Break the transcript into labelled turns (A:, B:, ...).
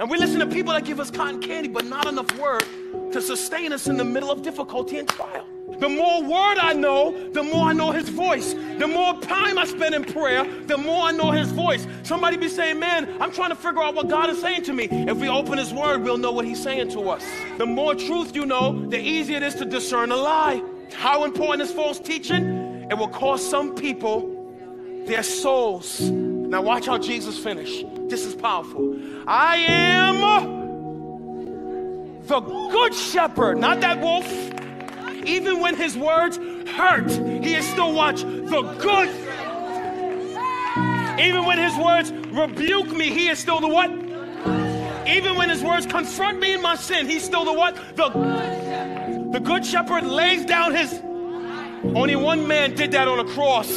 A: And we listen to people that give us cotton candy, but not enough word to sustain us in the middle of difficulty and trial. The more word I know, the more I know his voice. The more time I spend in prayer, the more I know his voice. Somebody be saying, Man, I'm trying to figure out what God is saying to me. If we open his word, we'll know what he's saying to us. The more truth you know, the easier it is to discern a lie. How important is false teaching? It will cost some people their souls. Now, watch how Jesus finished. This is powerful. I am the good shepherd, not that wolf. Even when his words hurt, he is still watch the good. Even when his words rebuke me, he is still the what? Even when his words confront me in my sin, he's still the what? The the good shepherd lays down his only one man did that on a cross.